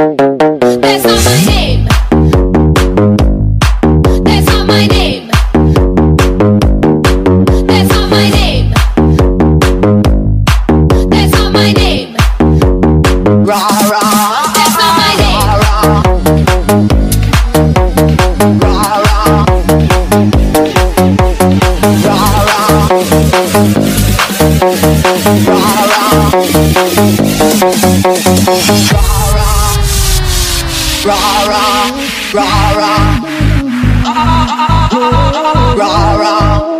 Rah, rah rah rah rah rah ah, rah rah.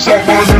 Cause I was